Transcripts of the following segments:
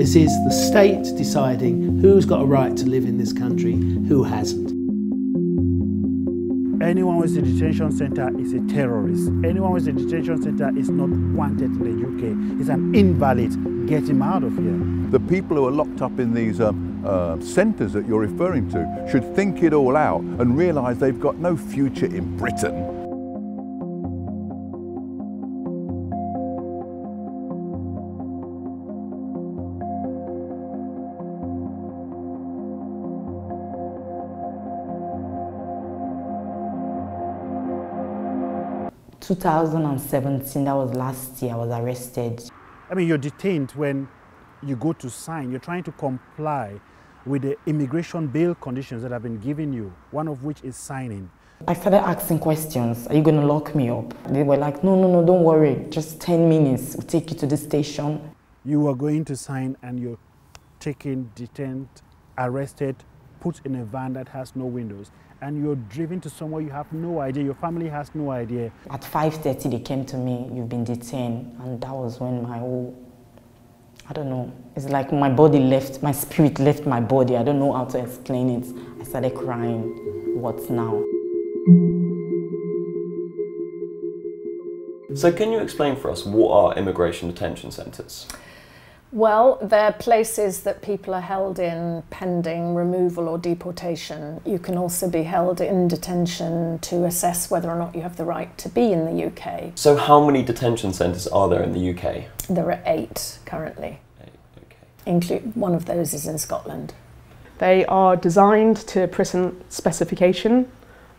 This is the state deciding who's got a right to live in this country, who hasn't. Anyone with a detention centre is a terrorist. Anyone with a detention centre is not wanted in the UK. He's an invalid. Get him out of here. The people who are locked up in these um, uh, centres that you're referring to should think it all out and realise they've got no future in Britain. 2017, that was last year, I was arrested. I mean, you're detained when you go to sign. You're trying to comply with the immigration bail conditions that have been given you, one of which is signing. I started asking questions. Are you going to lock me up? They were like, no, no, no, don't worry. Just 10 minutes. We'll take you to the station. You are going to sign and you're taken, detained, arrested, put in a van that has no windows and you're driven to somewhere you have no idea, your family has no idea. At 5.30 they came to me, you've been detained, and that was when my whole, I don't know, it's like my body left, my spirit left my body, I don't know how to explain it. I started crying, what now? So can you explain for us what are immigration detention centres? Well, they're places that people are held in pending removal or deportation. You can also be held in detention to assess whether or not you have the right to be in the UK. So, how many detention centres are there in the UK? There are eight currently. Eight, okay. Include, one of those is in Scotland. They are designed to prison specification,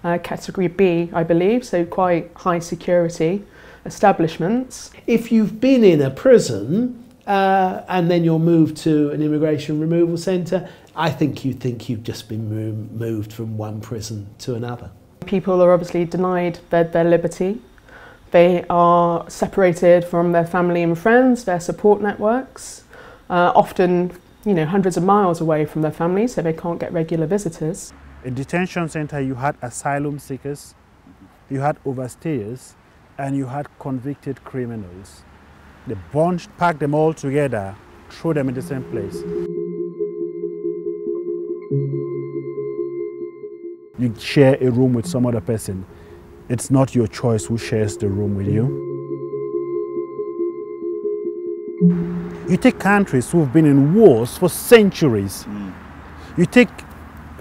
uh, category B, I believe, so quite high security establishments. If you've been in a prison, uh, and then you're moved to an immigration removal centre, I think you think you've just been moved from one prison to another. People are obviously denied their, their liberty. They are separated from their family and friends, their support networks, uh, often you know, hundreds of miles away from their families, so they can't get regular visitors. In detention centre, you had asylum seekers, you had overstayers, and you had convicted criminals. They bunched, packed them all together, threw them in the same place. You share a room with some other person. It's not your choice who shares the room with you. You take countries who've been in wars for centuries. Mm. You take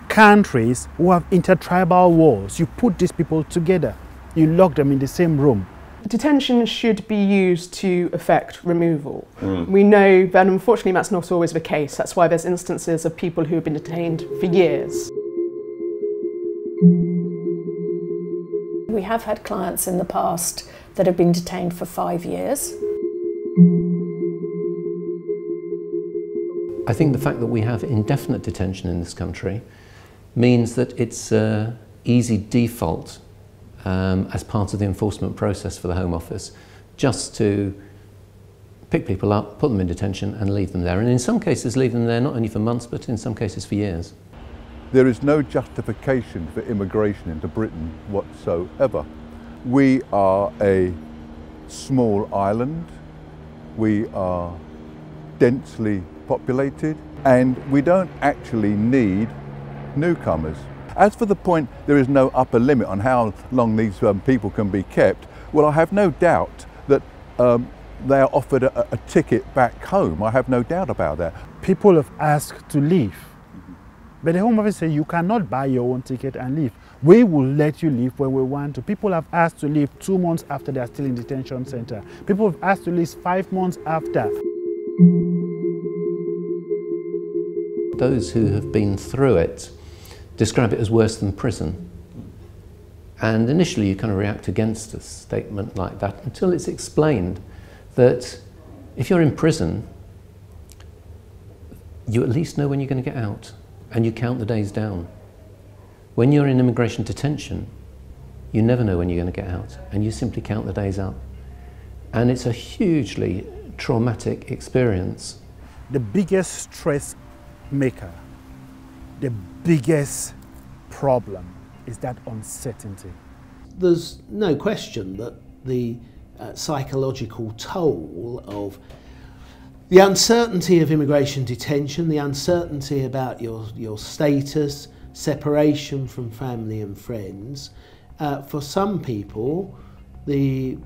countries who have intertribal wars. You put these people together. You lock them in the same room. Detention should be used to effect removal. Mm. We know that unfortunately that's not always the case. That's why there's instances of people who have been detained for years. We have had clients in the past that have been detained for five years. I think the fact that we have indefinite detention in this country means that it's an easy default um, as part of the enforcement process for the Home Office, just to pick people up, put them in detention and leave them there. And in some cases leave them there not only for months, but in some cases for years. There is no justification for immigration into Britain whatsoever. We are a small island, we are densely populated, and we don't actually need newcomers. As for the point there is no upper limit on how long these um, people can be kept, well, I have no doubt that um, they are offered a, a, ticket back home. I have no doubt about that. People have asked to leave, but the Home Office say you cannot buy your own ticket and leave. We will let you leave when we want to. People have asked to leave two months after they are still in detention center. People have asked to leave five months after. Those who have been through it describe it as worse than prison. And initially you kind of react against a statement like that until it's explained that if you're in prison, you at least know when you're going to get out and you count the days down. When you're in immigration detention, you never know when you're going to get out and you simply count the days up. And it's a hugely traumatic experience. The biggest stress maker the biggest problem is that uncertainty. There's no question that the uh, psychological toll of the uncertainty of immigration detention, the uncertainty about your, your status, separation from family and friends, uh, for some people, the,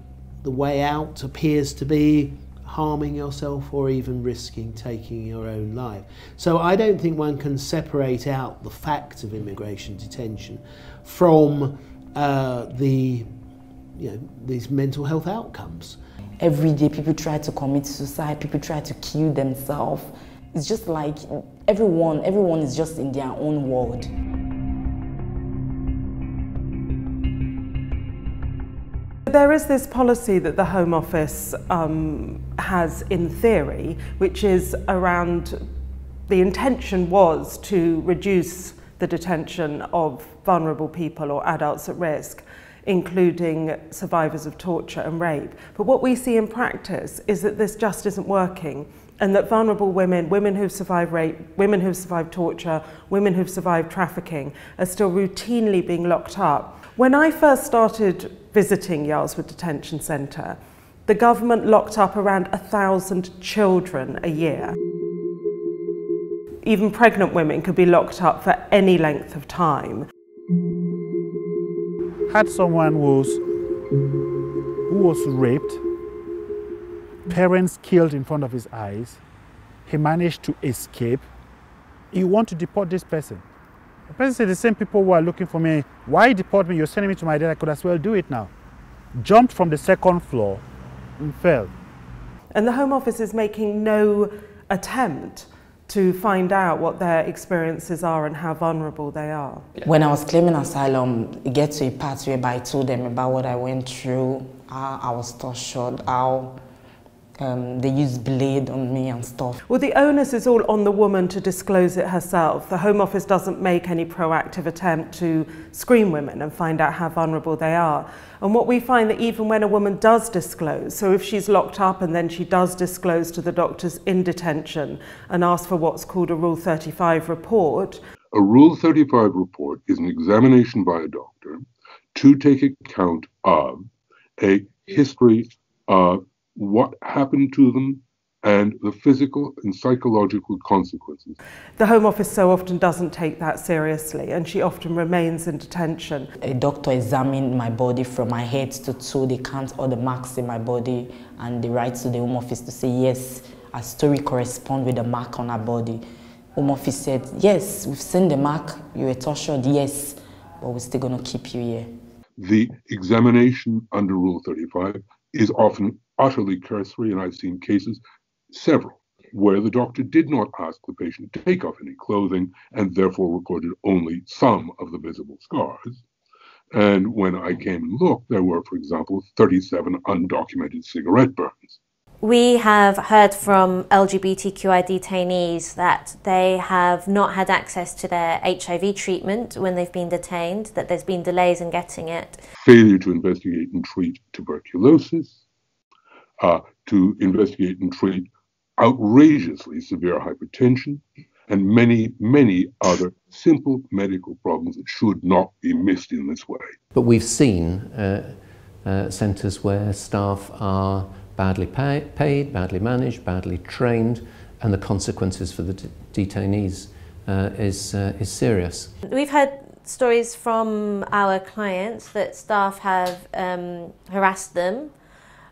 the way out appears to be harming yourself or even risking taking your own life. So I don't think one can separate out the fact of immigration detention from uh, the you know, these mental health outcomes. Every day people try to commit suicide, people try to kill themselves. It's just like everyone, everyone is just in their own world. There is this policy that the Home Office um, has in theory, which is around the intention was to reduce the detention of vulnerable people or adults at risk, including survivors of torture and rape. But what we see in practice is that this just isn't working and that vulnerable women, women who've survived rape, women who've survived torture, women who've survived trafficking are still routinely being locked up. When I first started visiting Yarlswood Detention Centre, the government locked up around a thousand children a year. Even pregnant women could be locked up for any length of time. Had someone was, who was raped, parents killed in front of his eyes, he managed to escape, you want to deport this person. The person said, the same people who are looking for me, why deport me? You're sending me to my dad, I could as well do it now. Jumped from the second floor and fell. And the Home Office is making no attempt to find out what their experiences are and how vulnerable they are. When I was claiming asylum, it get to a part where I told them about what I went through, how I was tortured, how um, they use blade on me and stuff. Well, the onus is all on the woman to disclose it herself. The Home Office doesn't make any proactive attempt to screen women and find out how vulnerable they are. And what we find that even when a woman does disclose, so if she's locked up and then she does disclose to the doctors in detention and ask for what's called a Rule 35 report. A Rule 35 report is an examination by a doctor to take account of a history of what happened to them and the physical and psychological consequences. The Home Office so often doesn't take that seriously and she often remains in detention. A doctor examined my body from my head to toe, they count all the marks in my body and they write to the Home Office to say yes, our story corresponds with the mark on our body. Home Office said, yes, we've seen the mark, you were tortured, yes, but we're still going to keep you here. The examination under Rule 35 is often utterly cursory, and I've seen cases, several, where the doctor did not ask the patient to take off any clothing and therefore recorded only some of the visible scars. And when I came and looked, there were, for example, 37 undocumented cigarette burns. We have heard from LGBTQI detainees that they have not had access to their HIV treatment when they've been detained, that there's been delays in getting it. Failure to investigate and treat tuberculosis, uh, to investigate and treat outrageously severe hypertension and many, many other simple medical problems that should not be missed in this way. But we've seen uh, uh, centres where staff are badly pay paid, badly managed, badly trained, and the consequences for the detainees uh, is, uh, is serious. We've had stories from our clients that staff have um, harassed them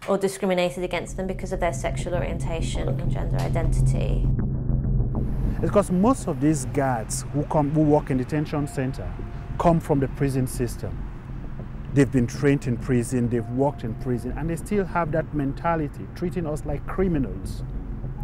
or discriminated against them because of their sexual orientation or gender identity. It's because most of these guards who come who work in detention center come from the prison system. They've been trained in prison, they've worked in prison, and they still have that mentality, treating us like criminals.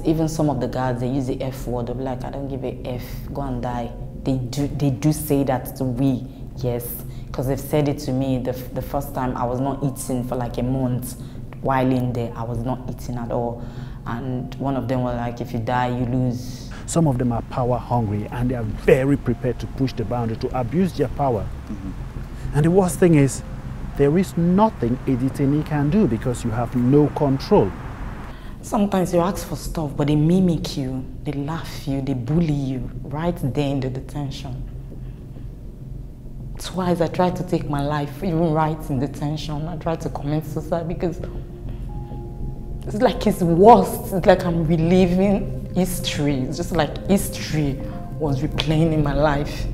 Even some of the guards, they use the F word. They'll be like, I don't give a F, go and die. They do, they do say that to we, yes. Because they've said it to me the, the first time I was not eating for like a month while in there, I was not eating at all. And one of them was like, if you die, you lose. Some of them are power hungry and they are very prepared to push the boundary, to abuse their power. Mm -hmm. And the worst thing is, there is nothing a detainee can do because you have no control. Sometimes you ask for stuff, but they mimic you, they laugh you, they bully you right there in the detention. Twice I tried to take my life, even right in detention. I tried to commit suicide because It's like it's worst. It's like I'm reliving history. It's just like history was replaying in my life.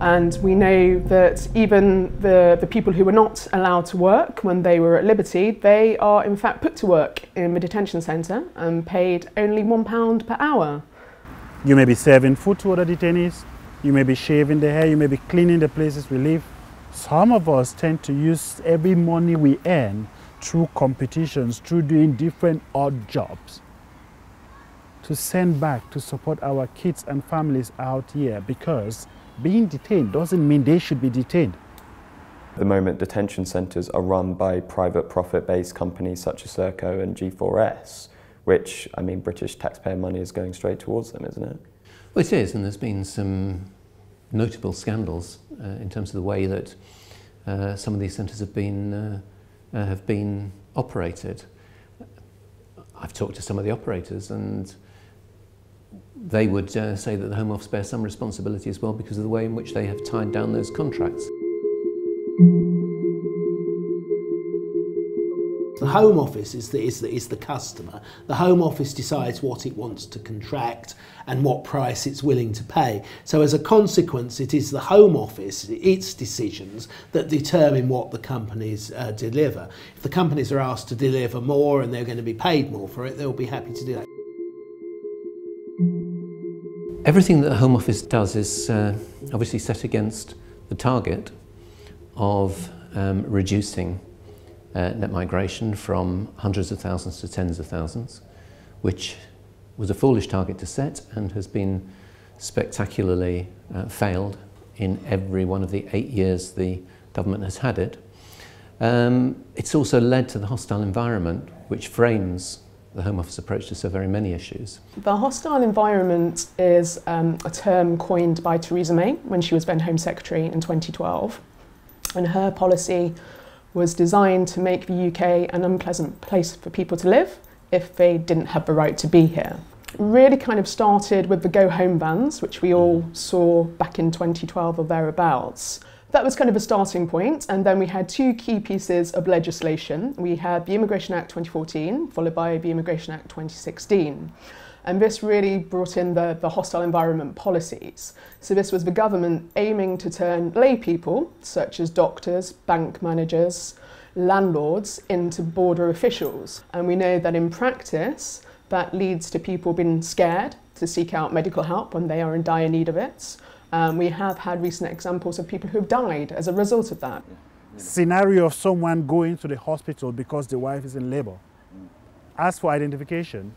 And we know that even the, the people who were not allowed to work when they were at liberty, they are in fact put to work in the detention centre and paid only £1 per hour. You may be serving food to other detainees, you may be shaving the hair, you may be cleaning the places we live. Some of us tend to use every money we earn through competitions, through doing different odd jobs to send back to support our kids and families out here because being detained doesn't mean they should be detained. At the moment, detention centres are run by private profit-based companies such as Serco and G4S, which, I mean, British taxpayer money is going straight towards them, isn't it? Well, it is, and there's been some notable scandals uh, in terms of the way that uh, some of these centres have been uh, uh, have been operated. I've talked to some of the operators, and they would uh, say that the Home Office bears some responsibility as well because of the way in which they have tied down those contracts. The Home Office is the, is, the, is the customer. The Home Office decides what it wants to contract and what price it's willing to pay. So as a consequence, it is the Home Office, its decisions, that determine what the companies uh, deliver. If the companies are asked to deliver more and they're going to be paid more for it, they'll be happy to do that. Everything that the Home Office does is uh, obviously set against the target of um, reducing uh, net migration from hundreds of thousands to tens of thousands, which was a foolish target to set and has been spectacularly uh, failed in every one of the eight years the government has had it. Um, it's also led to the hostile environment which frames the Home Office approach to so very many issues. The hostile environment is um, a term coined by Theresa May when she was then Home Secretary in 2012. And her policy was designed to make the UK an unpleasant place for people to live if they didn't have the right to be here. Really kind of started with the go home vans, which we all saw back in 2012 or thereabouts. That was kind of a starting point, and then we had two key pieces of legislation. We had the Immigration Act 2014, followed by the Immigration Act 2016. And this really brought in the, the hostile environment policies. So this was the government aiming to turn lay people, such as doctors, bank managers, landlords, into border officials. And we know that in practice, that leads to people being scared to seek out medical help when they are in dire need of it. Um, we have had recent examples of people who have died as a result of that. Scenario of someone going to the hospital because the wife is in labor. As for identification,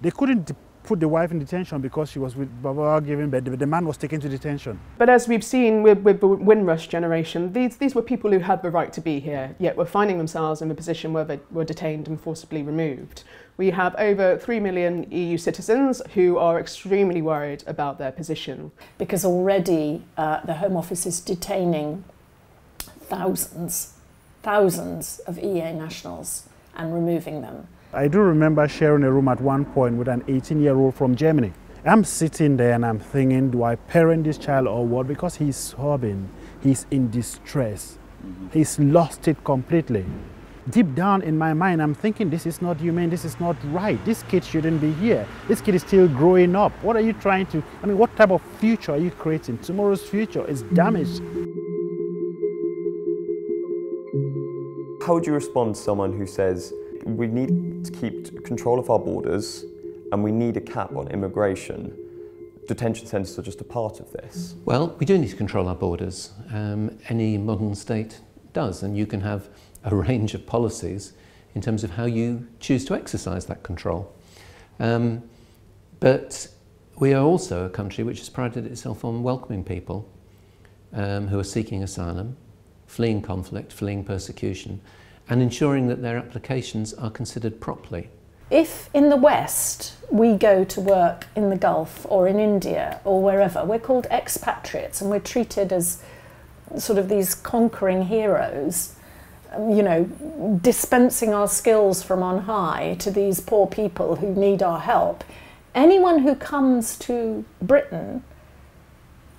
they couldn't put the wife in detention because she was with Baba giving birth. The man was taken to detention. But as we've seen with, with the Windrush generation, these, these were people who had the right to be here, yet were finding themselves in a position where they were detained and forcibly removed. We have over 3 million EU citizens who are extremely worried about their position. Because already uh, the Home Office is detaining thousands, thousands of EEA nationals and removing them. I do remember sharing a room at one point with an 18 year old from Germany. I'm sitting there and I'm thinking, do I parent this child or what? Because he's sobbing, he's in distress, mm-hmm. he's lost it completely. Deep down in my mind, I'm thinking, this is not humane, this is not right. This kid shouldn't be here. This kid is still growing up. What are you trying to, I mean, what type of future are you creating? Tomorrow's future is damaged. How would you respond to someone who says, we need to keep control of our borders and we need a cap on immigration. Detention centres are just a part of this. Well, we do need to control our borders. Um, any modern state does, and you can have a range of policies in terms of how you choose to exercise that control. Um, but we are also a country which has prided itself on welcoming people um, who are seeking asylum, fleeing conflict, fleeing persecution, and ensuring that their applications are considered properly. If in the West we go to work in the Gulf or in India or wherever, we're called expatriates and we're treated as sort of these conquering heroes, um, you know, dispensing our skills from on high to these poor people who need our help. Anyone who comes to Britain,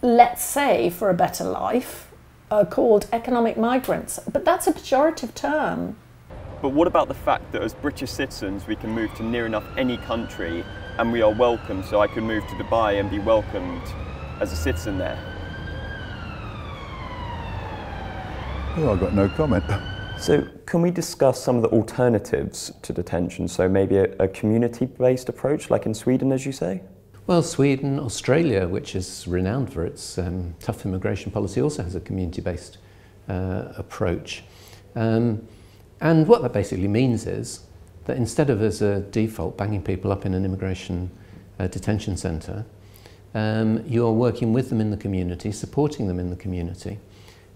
let's say for a better life, are called economic migrants, but that's a pejorative term. But what about the fact that as British citizens we can move to near enough any country and we are welcome, so I could move to Dubai and be welcomed as a citizen there? Well, I've got no comment. So, can we discuss some of the alternatives to detention? So, maybe a, a community based approach, like in Sweden, as you say? Well, Sweden, Australia, which is renowned for its um, tough immigration policy, also has a community based uh, approach. Um, and what that basically means is that instead of as a default banging people up in an immigration uh, detention centre, um, you are working with them in the community, supporting them in the community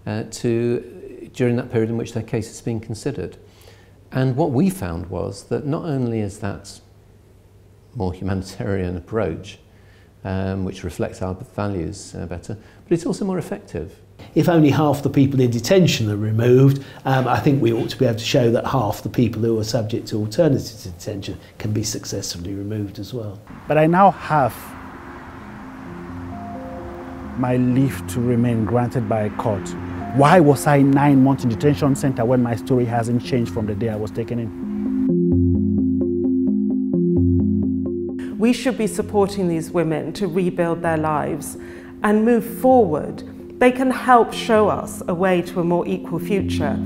uh, to during that period in which their case is being considered. And what we found was that not only is that more humanitarian approach, um, which reflects our values uh, better, but it's also more effective. If only half the people in detention are removed, um, I think we ought to be able to show that half the people who are subject to alternative detention can be successfully removed as well. But I now have my leave to remain granted by a court. Why was I nine months in detention center when my story hasn't changed from the day I was taken in? We should be supporting these women to rebuild their lives and move forward. They can help show us a way to a more equal future.